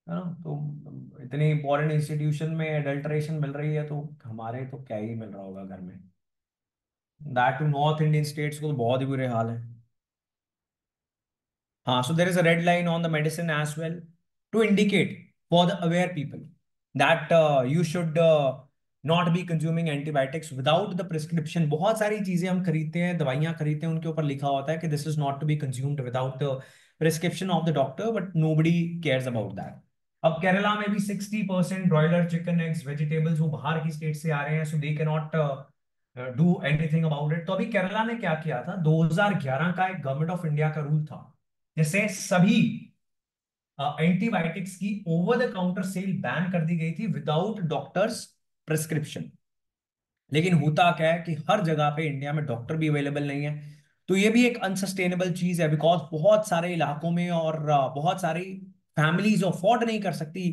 है ना? तो इतने इंपॉर्टेंट इंस्टीट्यूशन में एडल्ट्रेशन मिल रही है तो हमारे तो क्या ही मिल रहा होगा घर में। That too north Indian states को तो बहुत ही बुरे हाल है। हाँ so there is a red line on the medicine as well to indicate for the aware people that you should not be consuming antibiotics without the prescription बहुत सारी चीज़ें हम खरीदते हैं दवाइयाँ खरीदते हैं उनके ऊपर लिखा होता है कि this is not to be consumed without the prescription of the doctor but nobody cares about that अब केरला में भी sixty percent broiler chicken eggs vegetables वो बाहर की स्टेट से आ रहे हैं so they can not do anything about it तो अभी केरला ने क्या किया था? 2011 का एक गवर्नमेंट ऑफ़ इंडिया का रूल था जिससे सभी एंटीबायोटिक्स uh, की over the counter sale ban कर दी गई थी विदाउट डॉक्टर्स प्रिस्क्रिप्शन लेकिन होता क्या है कि हर जगह पे इंडिया में डॉक्टर भी अवेलेबल नहीं है। तो ये भी एक अनसस्टेनेबल चीज़ है बिकॉज़ बहुत सारे इलाकों में और बहुत सारी फैमिलीज़ अफोर्ड नहीं कर सकती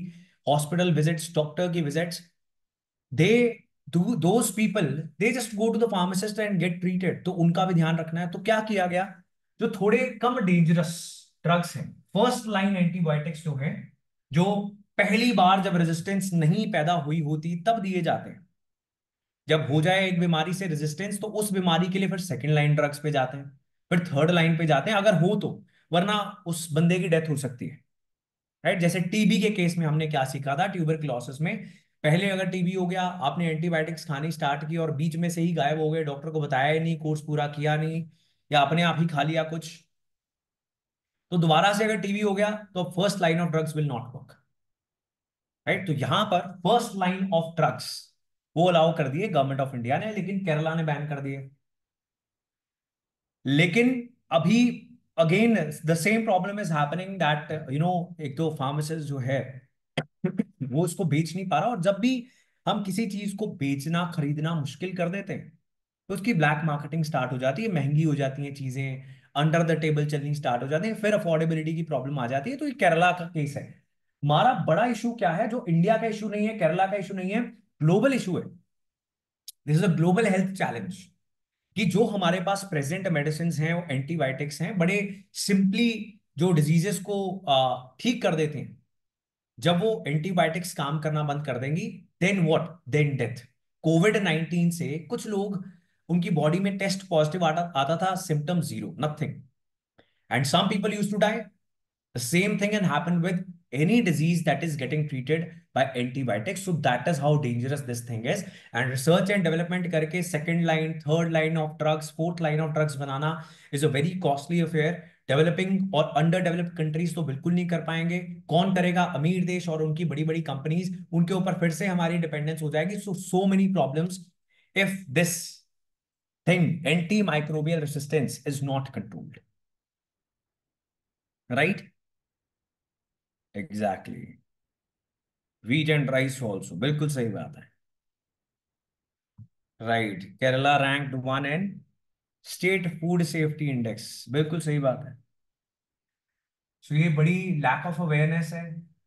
हॉस्पिटल विजिट्स डॉक्टर की visits they, those people, they just go to the pharmacist and get treated तो उनका भी ध्यान रखना है। तो क्या किया गया? जो थोड़े कम डेंजरस ड्रग्स हैं। फ़र्स्ट लाइन एंटीबायोटिक्स जो है, जो पहली बार जब रेजिस्टेंस नहीं पैदा हुई होती, तब दिए जाते हैं। जब हो जाए एक बीमारी से रेजिस्टेंस तो उस बीमारी के लिए फिर सेकेंड लाइन ड्रग्स पे जाते हैं, फिर थर्ड लाइन पे जाते हैं, अगर हो तो वरना उस बंदे की डेथ हो सकती है। राइट जैसे टीबी के केस में हमने क्या सीखा था ट्यूबरक्लोसिस में। पहले अगर टीबी हो गया, आपने एंटीबायोटिक्स खानी स्टार्ट की और बीच में से ही गायब हो गए डॉक्टर को बताया ही नहीं कोर्स पूरा किया नहीं, या अपने आप ही खा लिया कुछ। तो दोबारा से अगर टीबी हो गया तो first line of drugs will not work right तो यहाँ पर फ़र्स्ट लाइन ऑफ़ ड्रग्स वो अलाउ कर दिए गवर्नमेंट ऑफ़ इंडिया ने, लेकिन केरला ने बैन कर दिए। लेकिन अभी again the same problem is happening that you know एक तो फार्मासिस्ट जो है, वो उसको बेच नहीं पा रहा और जब भी हम किसी चीज़ को बेचना, खरीदना मुश्किल कर देते हैं तो उसकी ब्लैक मार्केटिंग स्टार्ट हो जाती है, महँगी हो जाती है चीज़ें अंडर द टेबल चलनी स्टार्ट हो जाती है, फिर अफोर्डेबिलिटी की प्रॉब्लम आ जाती है तो ये केरला का केस है। हमारा बड़ा इशू क्या है जो इंडिया का इशू नहीं है केरला का इशू नहीं है ग्लोबल इशू है। This is a global health challenge कि जो हमारे पास प्रेजेंट मेडिसिन हैं वो एंटीबायोटिक्स हैं बड़े सिंपली जो डिजीजेस को ठीक कर देते हैं। जब वो एंटीबायोटिक्स काम करना बंद कर देंगी then what then death COVID nineteen से कुछ लोग उनकी बॉडी में टेस्ट पॉजिटिव आता, आता था symptom zero nothing and some people use to die same thing can happen with any disease that is getting treated by antibiotics so that is how dangerous this thing is and research and development करके second line third line of drugs fourth line of drugs बनाना is a very costly affair developing और अंडर डेवलप्ड कंट्रीज़ तो बिल्कुल नहीं कर पाएँगे कौन करेगा अमीर देश और उनकी बड़ी बड़ी कंपनीज़ उनके ऊपर फिर से हमारी डिपेंडेंस हो जाएगी so so many problems if this thing anti microbial resistance is not controlled right exactly wheat and rice also बिल्कुल सही बात है। Right Kerala ranked one in state food safety index बिल्कुल सही बात है। सो so, ये बड़ी लैक ऑफ़ अवेयरनेस है।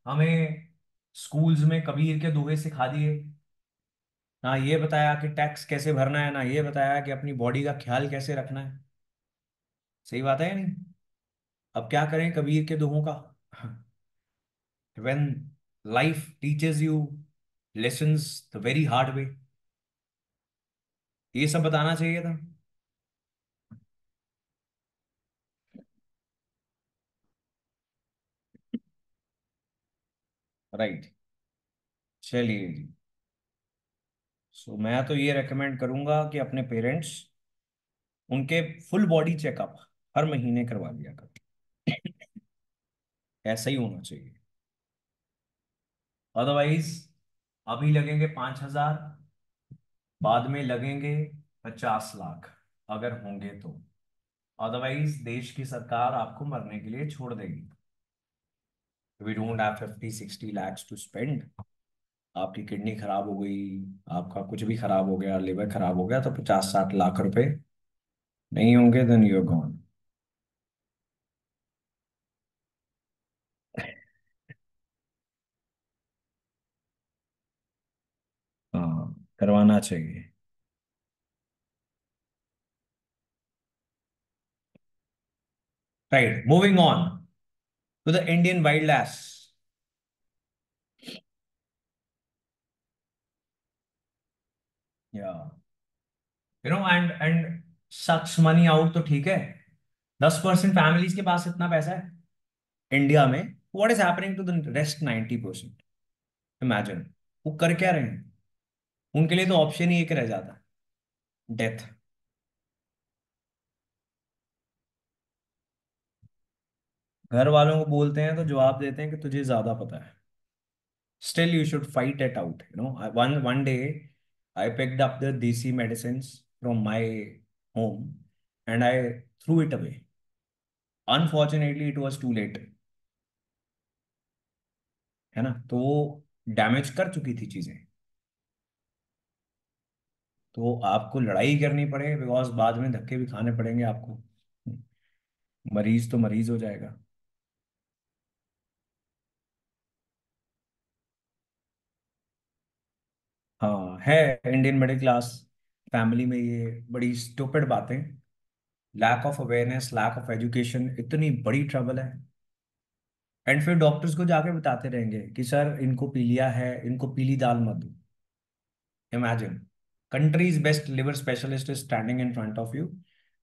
हमें स्कूल्स में कबीर के दोहे सिखा दिए। ना ये बताया कि टैक्स कैसे भरना है ना ये बताया कि अपनी बॉडी का ख्याल कैसे रखना है। सही बात है या नहीं? अब क्या करें कबीर के दोहों का? When life teaches you lessons the very hard way ये सब बताना चाहिए था? राइट. चलिए सो so, मैं तो ये रेकमेंड करूँगा कि अपने पेरेंट्स उनके फुल बॉडी चेकअप हर महीने करवा लिया कर। ऐसा ही होना चाहिए। अदरवाइज़ अभी लगेंगे पाँच हज़ार, बाद में लगेंगे पचास लाख, अगर होंगे तो। अदरवाइज़ देश की सरकार आपको मरने के लिए छोड़ देगी। We don't have fifty sixty lakhs to spend आपकी किडनी खराब हो गई, आपका कुछ भी खराब हो गया लिवर खराब हो गया तो पचास साठ लाख रुपए नहीं होंगे देन यू गॉन करवाना चाहिए। Right moving on to the Indian wild या you know and and sucks money out तो ठीक है। दस परसेंट फैमिलीज़ के पास इतना पैसा है इंडिया में। What is happening to the rest ninety percent imagine वो कर क्या रहे हैं? उनके लिए तो ऑप्शन ही एक रह जाता है। डेथ घर वालों को बोलते हैं तो जवाब देते हैं कि तुझे ज़्यादा पता है। Still you should fight it out you know one one day I picked up the desi medicine from my home and I threw it away unfortunately it was too late है ना? तो वो डैमेज कर चुकी थी चीज़ें। तो आपको लड़ाई करनी पड़े बिकॉज़ बाद में धक्के भी खाने पड़ेंगे आपको। मरीज़ तो मरीज़ हो जाएगा। हाँ है इंडियन मिडिल क्लास फैमिली में ये बड़ी स्टूपिड बातें। Lack of awareness lack of education इतनी बड़ी ट्रबल है। एंड फिर डॉक्टर्स को जाके बताते रहेंगे कि, सर, इनको पीलिया है, इनको पीली दाल मत दो। Imagine country's best liver specialist is standing in front of you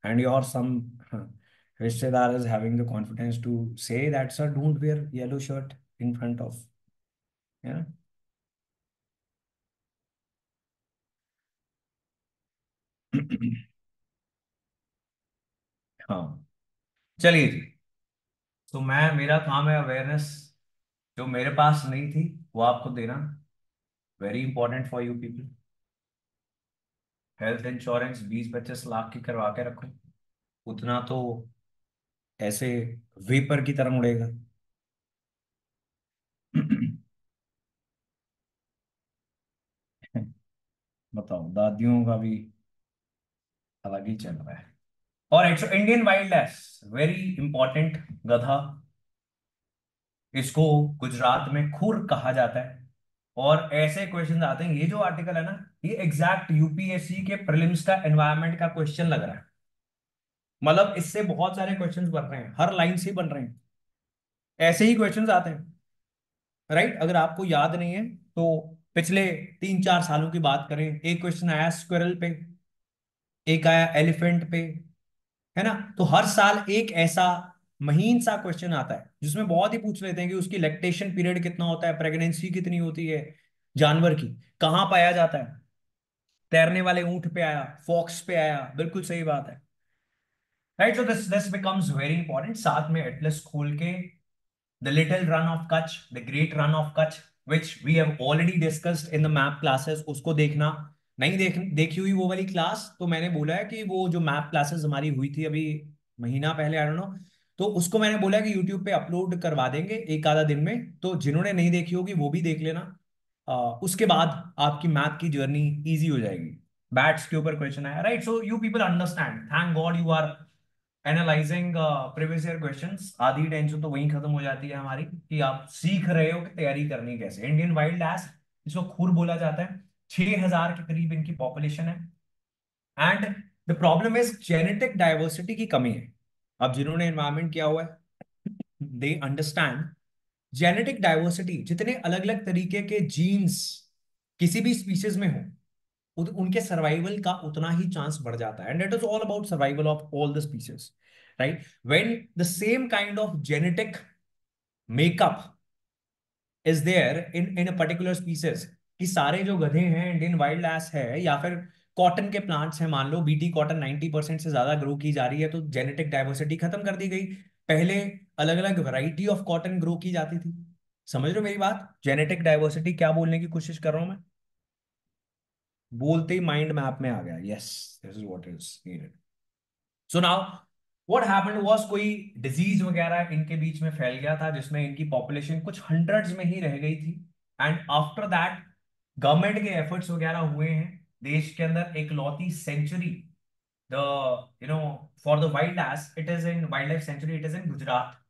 and your some is having the confidence to say that sir don't wear yellow shirt in front of है ना हाँ चलिए जी। तो मैं, मेरा काम है अवेयरनेस जो मेरे पास नहीं थी, वो आपको देना। Very important for you people health insurance बीस पच्चीस लाख की करवा के रखो। उतना तो ऐसे वेपर की तरह उड़ेगा। बताओ, दादियों का भी अलग ही चल रहा है। और Indian wild life very important गधा। इसको गुजरात में खुर कहा जाता है। और ऐसे क्वेश्चन आते हैं। ये जो आर्टिकल है ना, ये एग्जैक्ट यूपीएससी के प्रीलिम्स का एनवायरमेंट का क्वेश्चन लग रहा है। मतलब इससे बहुत सारे क्वेश्चंस बन रहे हैं, हर लाइन से बन रहे हैं। ऐसे ही क्वेश्चंस आते हैं राइट अगर आपको याद नहीं है तो पिछले तीन चार सालों की बात करें, एक क्वेश्चन आया स्क्विरल पे, एक आया एलिफेंट पे, है ना? तो हर साल एक ऐसा महीन सा क्वेश्चन आता है, जिसमें बहुत ही पूछ लेते हैं कि उसकी लेक्टेशन पीरियड कितना होता है प्रेगनेंसी कितनी होती है, जानवर की, कहाँ पाया जाता है? तैरने वाले ऊँट पे आया फॉक्स पे आया, बिल्कुल सही बात है। Right so this this becomes very important साथ में एटलस खोल के the little Rann of Kutch the great Rann of Kutch which we have already discussed in the map classes उसको देखना। नहीं देख, देखी हुई वो वाली क्लास तो मैंने बोला है कि वो जो मैप क्लासेस हमारी हुई थी अभी महीना पहले आई डोंट नो तो उसको मैंने बोला कि यूट्यूब पे अपलोड करवा देंगे एक आधा दिन में तो जिन्होंने नहीं देखी होगी वो भी देख लेना। आ, उसके बाद आपकी मैथ की जर्नी इजी हो जाएगी। बैट्स के ऊपर क्वेश्चन आया right so you people understand thank God you are analysing previous year questions आधी टेंशन तो वहीं खत्म हो जाती है हमारी कि आप सीख रहे हो कि तैयारी करनी कैसे। इंडियन वाइल्ड एस इसको खुर बोला जाता है। छह हज़ार के करीब इनकी पॉपुलेशन है। And the problem is genetic diversity की कमी है। अब जिन्होंने एनवायरमेंट किया हुआ है दे अंडरस्टैंड जेनेटिक डाइवर्सिटी जितने अलग अलग तरीके के जीन्स किसी भी स्पीसीज में हो उनके सर्वाइवल का उतना ही चांस बढ़ जाता है। And it is all about survival of all the species right when the same kind of genetic makeup is there in in a particular species कि सारे जो गधे हैं इंडियन वाइल्ड एस है, या फिर कॉटन के प्लांट्स हैं, मान लो बीटी कॉटन 90 परसेंट से ज़्यादा ग्रो की जा रही है तो जेनेटिक डाइवर्सिटी खत्म कर दी गई। पहले अलग अलग वैरायटी ऑफ़ कॉटन ग्रो की जाती थी। समझ रहे हो मेरी बात? जेनेटिक डाइवर्सिटी क्या बोलने की कोशिश कर रहा हूँ मैं? बोलते ही माइंड मैप में आ गया। Yes this is what is needed so now कोई डिज़ीज़ वगैरह इनके बीच में फैल गया था, जिसमें इनकी पॉपुलेशन कुछ हंड्रेड्स में ही रह गई थी। एंड आफ्टर दैट गवर्नमेंट के एफर्ट्स वगैरह हुए हैं। देश के अंदर एक लौती sanctuary the you know for the wild ass it is in wild life sanctuary it is in Gujarat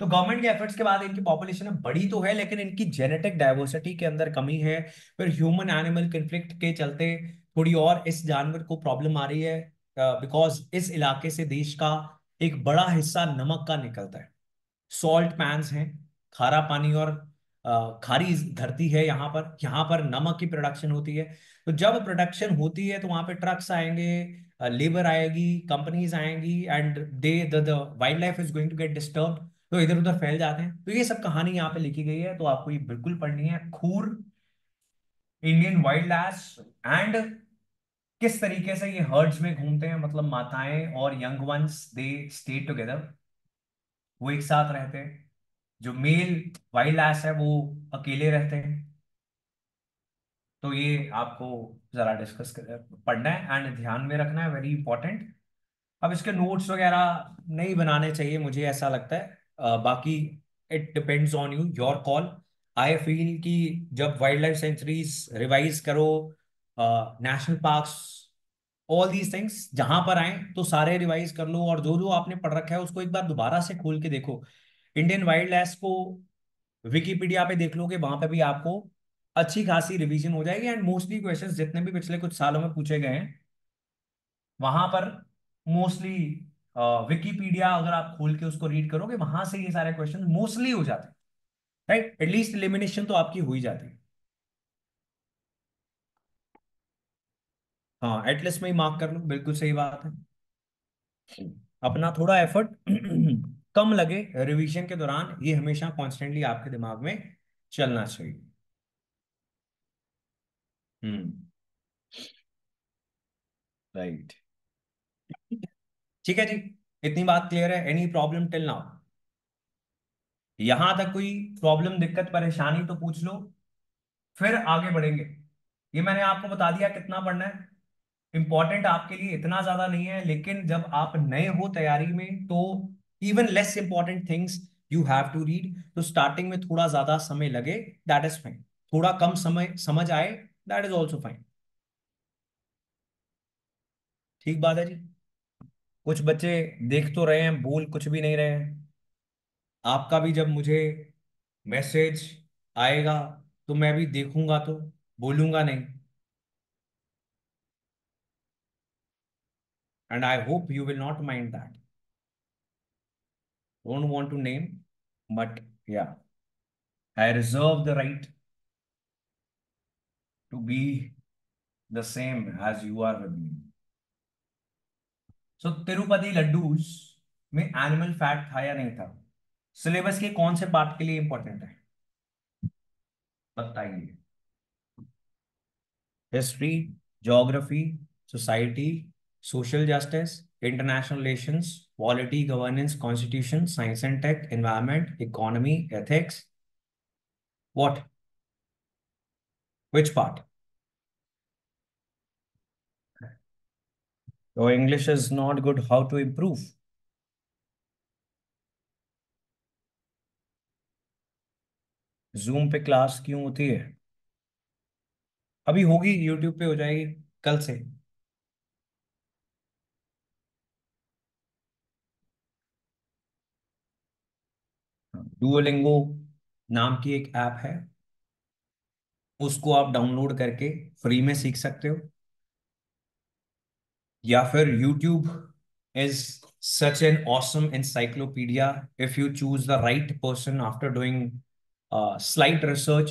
तो गवर्नमेंट के एफर्ट्स के बाद इनकी पॉपुलेशन बड़ी तो है लेकिन इनकी जेनेटिक डाइवर्सिटी के अंदर कमी है। फिर ह्यूमन एनिमल कंफ्लिक्ट के चलते थोड़ी और इस जानवर को प्रॉब्लम आ रही है बिकॉज़ uh, इस इलाके से देश का एक बड़ा हिस्सा नमक का निकलता है। सॉल्ट पैंस हैं खारा पानी और खारी धरती है यहाँ पर यहाँ पर नमक की प्रोडक्शन होती है। तो जब प्रोडक्शन होती है तो वहाँ पे ट्रक्स आएँगे लेबर आएगी कंपनीज़ आएँगी and they the wild life is going to get disturb तो इधर उधर फैल जाते हैं। तो ये सब कहानी यहाँ पे लिखी गई है तो आपको ये बिल्कुल पढ़नी है। खूर इंडियन वाइल्ड लाइफ एंड किस तरीके से ये हर्ड्स में घूमते हैं मतलब माताएँ और young ones they stay together वो एक साथ रहते हैं। जो मेल वाइल्ड एस है वो अकेले रहते हैं। तो ये आपको जरा डिस्कस पढ़ना है एंड ध्यान में रखना है वेरी इंपॉर्टेंट अब इसके नोट्स वगैरह नहीं बनाने चाहिए मुझे ऐसा लगता है। uh, बाकी it depends on you your call I feel कि जब वाइल्ड लाइफ सेंचुरीज रिवाइज करो national parks all these things जहाँ पर आए तो सारे रिवाइज कर लो और जो जो आपने पढ़ रखा है उसको एक बार दोबारा से खोल के देखो। इंडियन वाइल्ड लाइफ को विकीपीडिया पे देख लोगे, वहाँ पे भी आपको अच्छी खासी रिवीजन हो जाएगी एंड मोस्टली क्वेश्चंस जितने भी पिछले कुछ सालों में पूछे गए हैं, वहाँ पर मोस्टली विकीपीडिया अगर आप खोल के उसको रीड करोगे, वहाँ से ये सारे क्वेश्चन मोस्टली हो जाते हैं राइट एटलीस्ट एलिमिनेशन तो आपकी हो ही जाती है। हाँ एटलीस्ट में ही मार्क कर लो, बिल्कुल सही बात है। अपना थोड़ा एफर्ट कम लगे रिवीजन के दौरान, ये हमेशा कॉन्स्टेंटली आपके दिमाग में चलना चाहिए। हम्म। राइट ठीक है जी। इतनी बात क्लियर है। एनी प्रॉब्लम टिल नाउ यहाँ तक कोई प्रॉब्लम दिक्कत, परेशानी तो पूछ लो, फिर आगे बढ़ेंगे। ये मैंने आपको बता दिया कितना पढ़ना है। इंपॉर्टेंट आपके लिए इतना ज़्यादा नहीं है, लेकिन जब आप नए हो तैयारी में तो even less important things you have to read तो स्टार्टिंग में थोड़ा ज़्यादा समय लगे दैट इज़ फाइन थोड़ा कम समय, समझ आए दैट इज़ ऑल्सो फाइन ठीक बात है जी? कुछ बच्चे देख तो रहे हैं, बोल कुछ भी नहीं रहे हैं। आपका भी जब मुझे मैसेज आएगा तो मैं भी देखूँगा तो बोलूँगा नहीं। And I hope you will not mind that. Don't want to name, but yeah, I reserve the right to be the same as you are with me. So Tirupati laddus में एनिमल फैट था या नहीं था सिलेबस के कौन से पार्ट के लिए इंपॉर्टेंट है बताइए history geography society social justice, international relations, polity, governance, constitution, science and tech, environment, economy, ethics. What? Which part? Your English is not good. How to improve? Zoom पे क्लास क्यों होती है अभी होगी यूट्यूब पे हो जाएगी कल से डुओलिंगो नाम की एक ऐप है। उसको आप डाउनलोड करके फ्री में सीख सकते हो। या फिर YouTube is such an awesome encyclopedia. If you choose the right person after doing slight research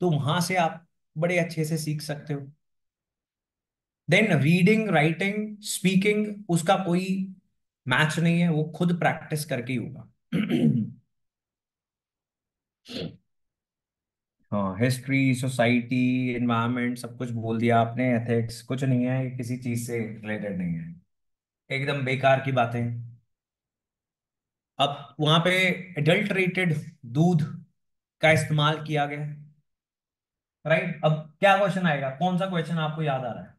तो वहाँ से आप बड़े अच्छे से सीख सकते हो। देन रीडिंग राइटिंग स्पीकिंग उसका कोई मैच नहीं है। वो खुद प्रैक्टिस करके ही होगा। हाँ हिस्ट्री सोसाइटी एनवायरमेंट सब कुछ बोल दिया आपने एथिक्स कुछ नहीं है किसी चीज़ से रिलेटेड नहीं है। एकदम बेकार की बातें। अब वहाँ पे एडल्टरेटेड दूध का इस्तेमाल किया गया। राइट अब क्या क्वेश्चन आएगा? कौन सा क्वेश्चन आपको याद आ रहा है?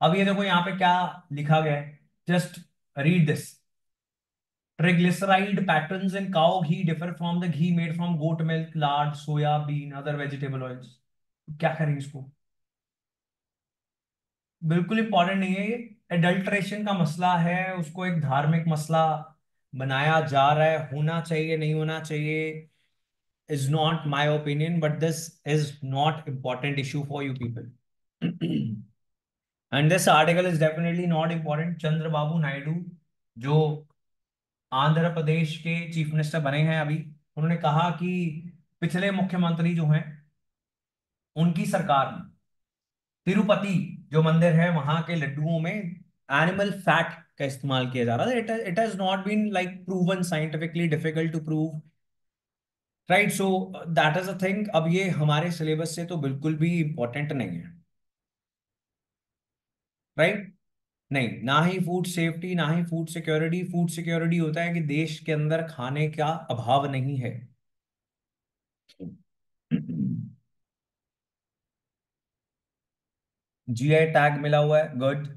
अब ये देखो यहाँ पे क्या लिखा गया है? Just read this triglyceride patterns in cow ghee differ from the ghee made from goat milk, lard, soya, bean, other vegetable क्या करें इसको? बिल्कुल इंपॉर्टेंट नहीं है एडल्ट्रेशन का मसला है, उसको एक धार्मिक मसला बनाया जा रहा है। होना चाहिए, नहीं होना चाहिए is not my opinion but this is not important issue for you people and this article is definitely not important Chandra Babu Naidu जो आंध्र प्रदेश के चीफ मिनिस्टर बने हैं अभी। उन्होंने कहा कि पिछले मुख्यमंत्री जो हैं, उनकी सरकार में तिरुपति, जो मंदिर है, वहाँ के लड्डुओं में एनिमल फैट का इस्तेमाल किया जा रहा था। It it has not been like proven scientifically difficult to prove right so that is a thing अब ये हमारे सिलेबस से तो बिल्कुल भी इंपॉर्टेंट नहीं है। Right right? नहीं, ना ही फ़ूड सेफ्टी ना ही फ़ूड सिक्योरिटी फ़ूड सिक्योरिटी होता है कि देश के अंदर खाने का अभाव नहीं है। जीआई टैग मिला हुआ है गुड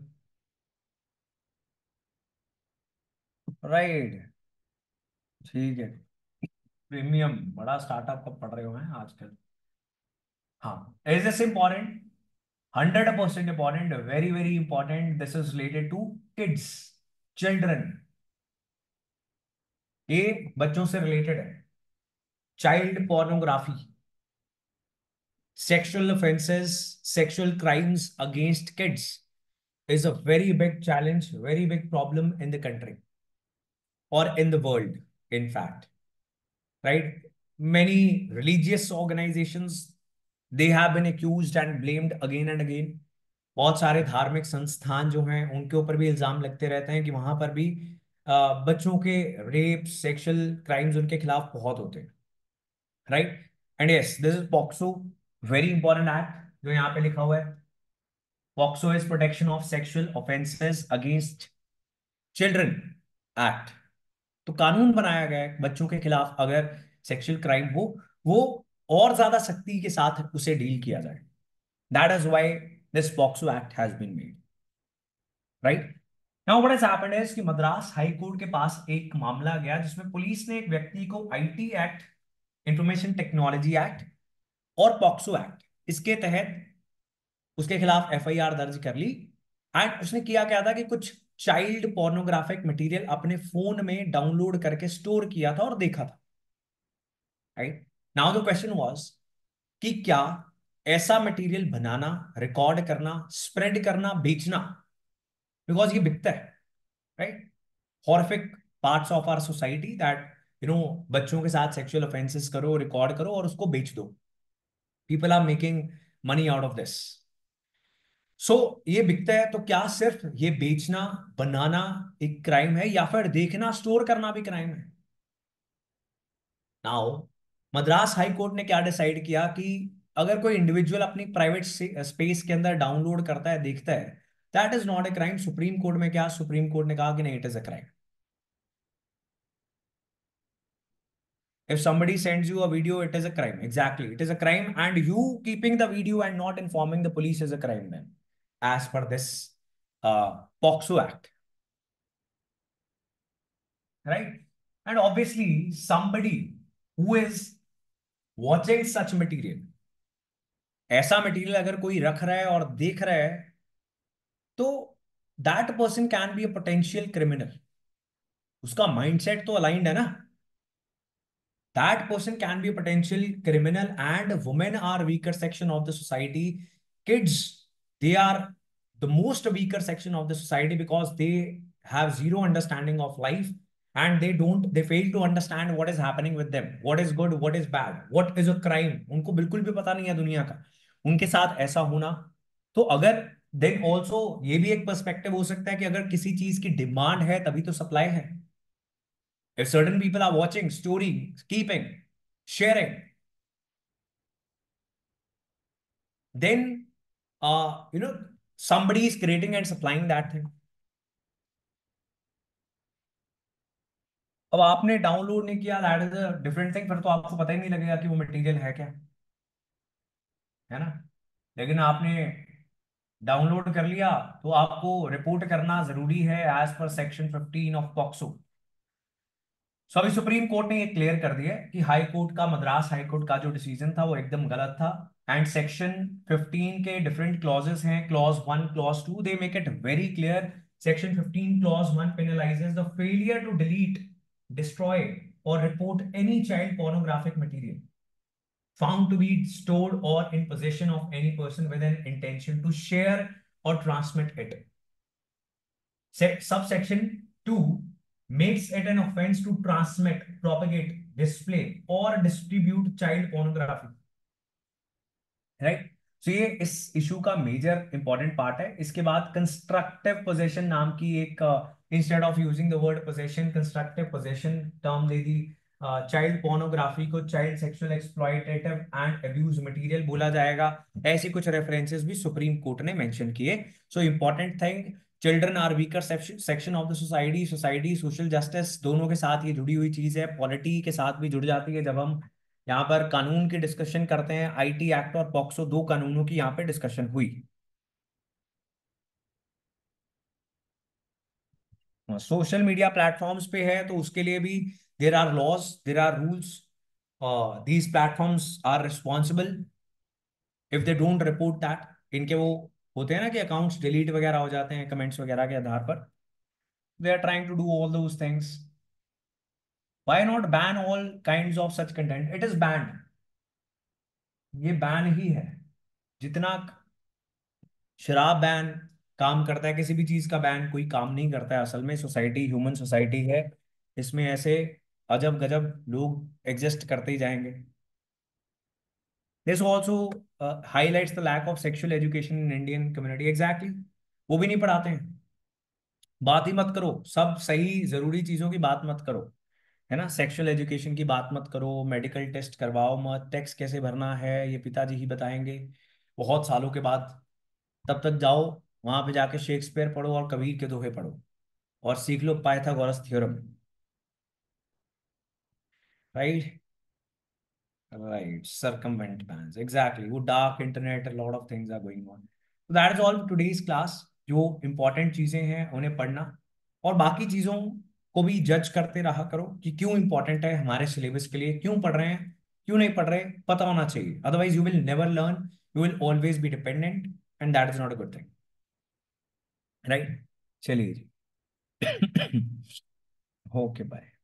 राइट ठीक है। प्रीमियम बड़ा स्टार्टअप कब पढ़ रहे हो हैं आजकल? हाँ is this important Hundred percent important very very important this is related to kids children ये बच्चों से रिलेटेड है child pornography sexual offences sexual crimes against kids is a very big challenge, very big problem in the country or in the world, in fact. Right? Many religious organizations they have been accused and blamed again and again बहुत सारे धार्मिक संस्थान जो हैं, उनके ऊपर भी इल्ज़ाम लगते रहते हैं कि वहाँ पर भी बच्चों के रेप सेक्सुअल क्राइम्स उनके खिलाफ बहुत होते हैं। Right and yes this is POCSO very important act जो यहाँ पे लिखा हुआ है। POCSO is protection of sexual offences against children act तो कानून बनाया गया है बच्चों के खिलाफ अगर सेक्सुअल क्राइम हो, वो और ज़्यादा सख्ती के साथ उसे डील किया जाए। That is why this POCSO act has been made right now what has happened is कि मद्रास हाई कोर्ट के पास एक मामला गया जिसमें पुलिस ने एक व्यक्ति को IT act information technology act और पॉक्सो एक्ट इसके तहत उसके खिलाफ एफआईआर दर्ज कर ली। एंड उसने किया क्या था कि कुछ चाइल्ड पोर्नोग्राफिक मटेरियल अपने फ़ोन में डाउनलोड करके स्टोर किया था और देखा था। Right now the question was कि क्या ऐसा मटेरियल बनाना रिकॉर्ड करना स्प्रेड करना, बेचना? बिकॉज़ ये बिकता है right horrific parts of our society that you know बच्चों के साथ सेक्सुअल ऑफेंसेस करो रिकॉर्ड करो और उसको बेच दो। People are making money out of this so ये बिकता है तो क्या सिर्फ़ ये बेचना, बनाना एक क्राइम है या फिर देखना स्टोर करना भी क्राइम है? नाउ मद्रास हाई कोर्ट ने क्या डिसाइड किया कि अगर कोई इंडिविजुअल अपनी प्राइवेट स्पेस के अंदर डाउनलोड करता है, देखता है that is not a crime Supreme Court में क्या, सुप्रीम कोर्ट ने कहा कि नहीं it is a crime if somebody sends you a video it is a crime exactly it is a crime and you keeping the video and not informing the police is a crime then as per this POCSO act right and obviously somebody who is watching such material, ऐसा मटेरियल अगर कोई रख रहा है और देख रहा है तो that person can be a potential criminal उसका माइंडसेट तो अलाइंड है ना? That person can be a potential criminal and women are weaker section of the society kids they are the most weaker section of the society because they have zero understanding of life. And they don't they fail to understand what is happening with them what is good what is bad what is a crime उनको बिल्कुल भी पता नहीं है दुनिया का उनके साथ ऐसा होना तो अगर देन ऑल्सो ये भी एक पर्सपेक्टिव हो सकता है कि अगर किसी चीज़ की डिमांड है तभी तो सप्लाई है if certain people are watching story keeping sharing then uh, you know, somebody is creating and supplying that thing. अब आपने डाउनलोड नहीं किया that is a different thing फिर तो आपको पता ही नहीं लगेगा कि वो मटेरियल है क्या। है ना? लेकिन आपने डाउनलोड कर लिया तो आपको रिपोर्ट करना ज़रूरी है as per section 15 of POCSO so अभी सुप्रीम कोर्ट ने ये क्लियर कर दिया कि हाई कोर्ट का मद्रास हाई कोर्ट का जो डिसीज़न था, वो एकदम गलत था। एंड सेक्शन 15 के डिफरेंट क्लॉजेस हैं clause one clause two they make it very clear section 15 clause one penalises the failure to delete destroy और report any child pornographic material found to be stored or in possession of any person with an intention to share or transmit it. Subsection 2 makes it an offense to transmit, propagate, display, or distribute child pornography. Right so ये इस इशू का मेजर इंपॉर्टेंट पार्ट है इसके बाद कंस्ट्रक्टिव पोजेशन नाम की एक instead of using the word possession constructive possession term दे दी चाइल्ड पोर्नोग्राफी को child sexual exploitative and abuse material बोला जाएगा। ऐसे कुछ रेफरेंसेस भी सुप्रीम कोर्ट ने मेंशन किए। So important thing children are weaker section of the society society social justice दोनों के साथ ये जुड़ी हुई चीज़ है। पॉलिटी के साथ भी जुड़ जाती है जब हम यहाँ पर कानून की डिस्कशन करते हैं। आईटी एक्ट और पॉक्सो दो कानूनों की यहाँ पे डिस्कशन हुई। सोशल मीडिया प्लेटफॉर्म्स पे है तो उसके लिए भी there are laws there are rules these platforms are responsible if they don't report that इनके वो होते हैं ना कि अकाउंट्स डिलीट वगैरह हो जाते हैं कमेंट्स वगैरह के आधार पर they are trying to do all those things why not ban all kinds of such content? It is banned. ये बैन ही है. जितना शराब बैन काम करता है, किसी भी चीज़ का बैन कोई काम नहीं करता है असल में, सोसाइटी, ह्यूमन सोसाइटी है, इसमें ऐसे अजब गजब लोग एग्जिस्ट करते ही जाएँगे। This also highlights the lack of sexual education in Indian community exactly वो भी नहीं पढ़ाते हैं। बात ही मत करो। सब सही, ज़रूरी चीज़ों की बात मत करो। है ना? सेक्सुअल एजुकेशन की बात मत करो। मेडिकल टेस्ट करवाओ मत। टैक्स कैसे भरना है? ये पिताजी ही बताएँगे। बहुत सालों के बाद तब तक जाओ। वहाँ पे जाके शेक्सपियर पढ़ो और कबीर के दोहे पढ़ो और सीख लो Pythagoras theorem. Right right circumvent bans exactly. वो dark internet a lot of things are going on. So that is all today's जो इंपॉर्टेंट चीज़ें हैं, उन्हें पढ़ना। और बाकी चीज़ों को भी जज करते रहा करो कि क्यों इंपॉर्टेंट है हमारे सिलेबस के लिए। क्यों पढ़ रहे हैं? क्यों नहीं पढ़ रहे? पता होना चाहिए। Otherwise you will never learn you will always be dependent and that is not a good thing right चलिए जी। Okay bye